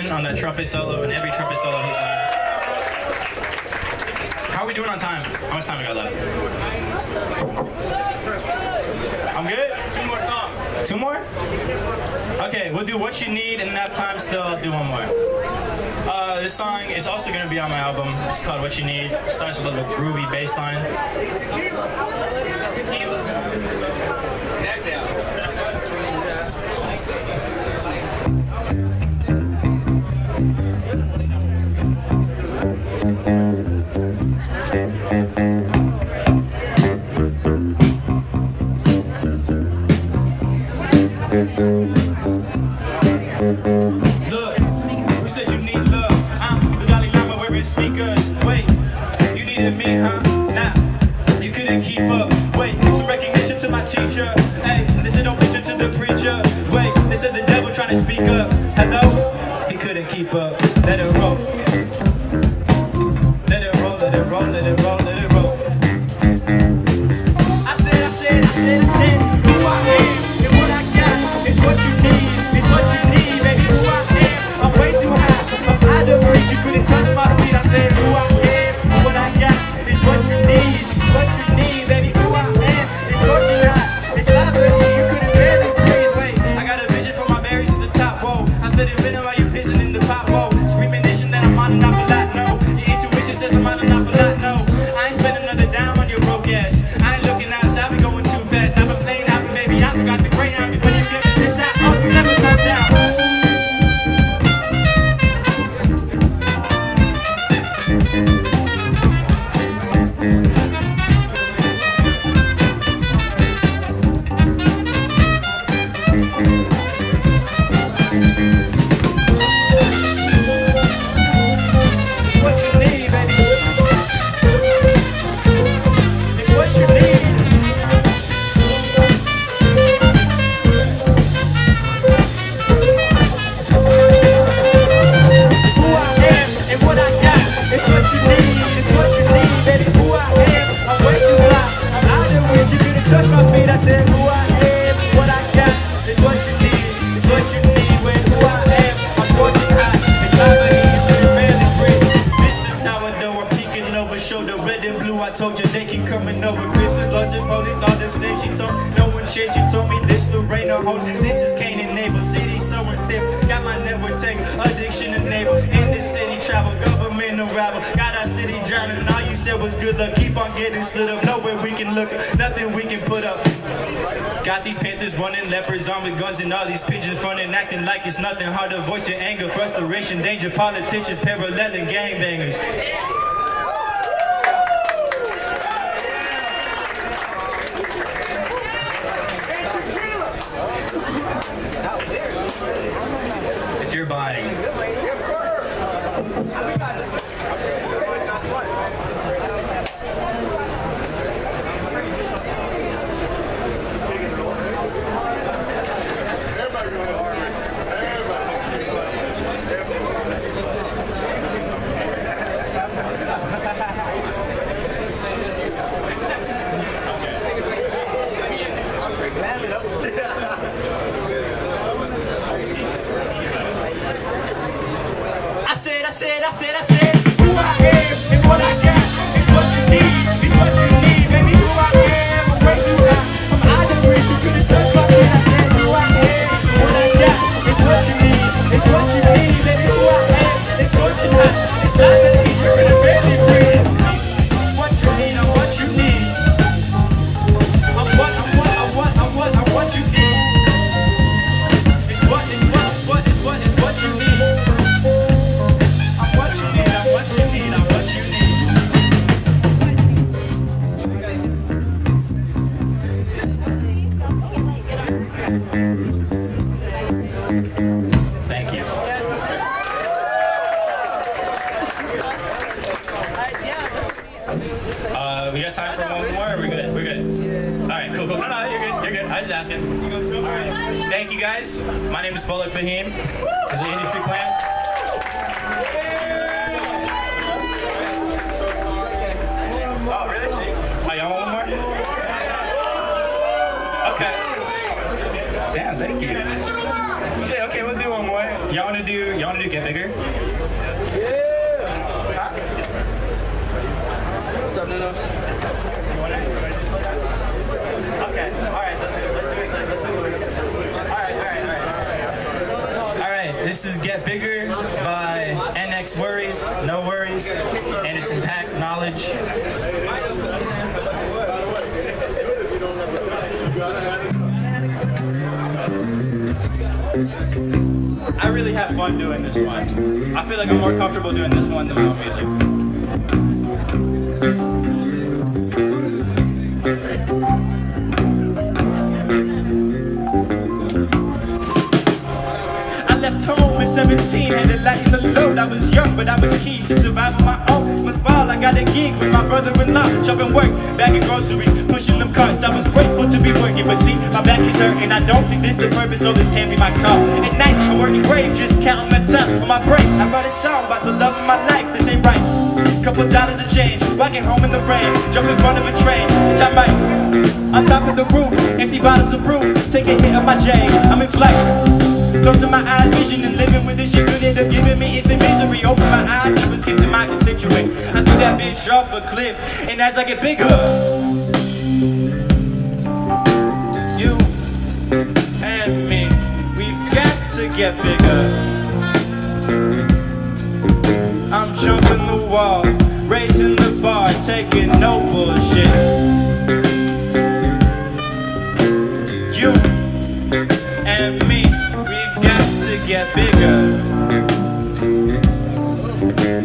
On that trumpet solo and every trumpet solo he's done. Uh, how are we doing on time? How much time we got left? I'm good? Two more songs. Two more? Okay, we'll do What You Need and Enough Time Still. I'll do one more. Uh, this song is also going to be on my album. It's called What You Need. It starts with a little groovy bass line. teacher. Hey. No one shit, you told me this the rain hold. This is Cain and neighbor, city so stiff Got my never take addiction enable In this city travel, government arrival Got our city drowning, all you said was good luck. Keep on getting slid up, nowhere we can look. Nothing we can put up. Got these panthers running, leopards zombie with guns and all these pigeons running, acting like it's nothing. Hard to voice your anger, frustration, danger, politicians, paralleling gangbangers. everybody. Thank you. Uh, we got time for one more. We're good. We're good. All right. Cool. Cool. No, no, you're good. You're good. I just asking. All right. Thank you guys. My name is Falak Fahim. This is Get Bigger by NxWorries, No Worries, Anderson .Paak, Knxwledge. I really have fun doing this one. I feel like I'm more comfortable doing this one than my own music. 17, had a light in the load. I was young, but I was keen to survive on my own. With fall, I got a gig with my brother-in-law, chopping work, bagging groceries, pushing them carts. I was grateful to be working, but see, my back is hurting. I don't think this the purpose, no, this can't be my call. At night, I'm working grave, just counting my time on my break. I wrote a song about the love of my life, this ain't right. Couple dollars of change, walking home in the rain, jump in front of a train, which I might. On top of the roof, empty bottles of brew, take a hit of my J. I'm in flight. Closing my eyes, vision and living with this shit could end up giving me instant misery. Open my eyes, she was kissing my constituent. I threw that bitch off a cliff, and as I get bigger, you and me, we've got to get bigger. I'm jumping the wall, raising the bar, taking no bullshit.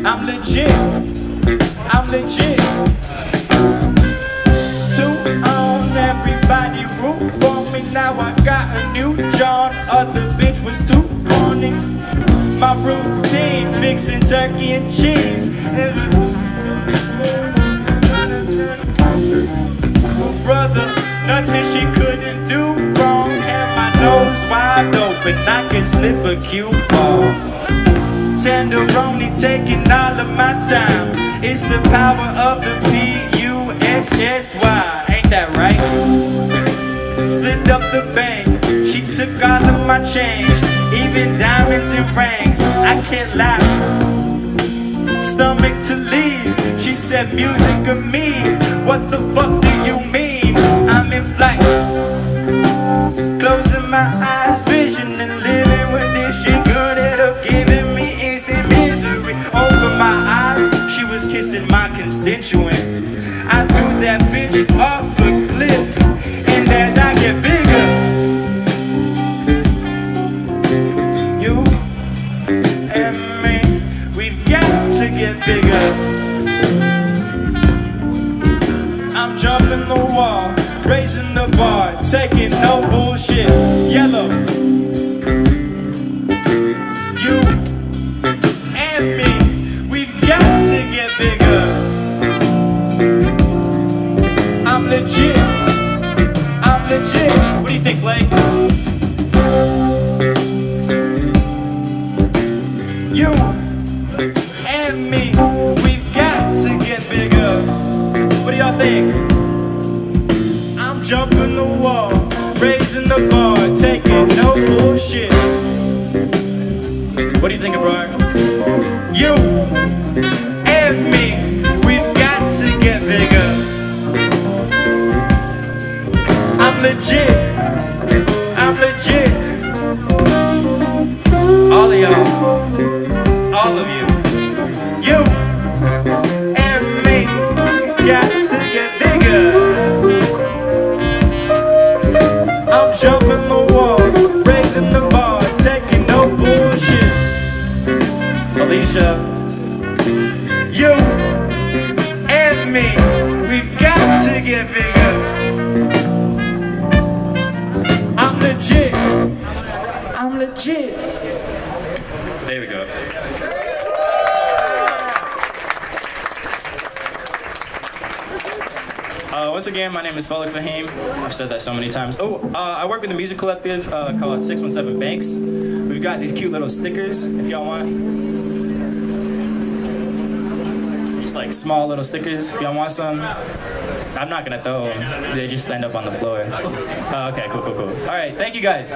I'm legit, I'm legit. Two on everybody root for me. Now I got a new John. Other bitch was too corny. My routine, fixing turkey and cheese. Brother, nothing she couldn't do wrong. And my nose wide open, I can sniff a cue ball. Tenderoni taking all of my time. It's the power of the P-U-S-S-Y. Ain't that right? Split up the bank. She took all of my change. Even diamonds and rings. I can't lie. Stomach to leave. She said music of me. What the fuck do you mean? I'm in flight. Closing my eyes, What do y'all think? I'm jumping the wall, raising the bar, taking no bullshit. What do you think, bro? You and me, we've got to get bigger. I'm legit. You and me, we've got to get bigger. I'm legit. I'm legit. There we go. Uh, once again, my name is Falak Fahim. I've said that so many times. Oh, uh, I work with a music collective uh, called 617 Banks. We've got these cute little stickers, if y'all want. Like small little stickers, if y'all want some. I'm not gonna throw them. They just end up on the floor. Uh, okay, cool, cool, cool. All right, thank you guys.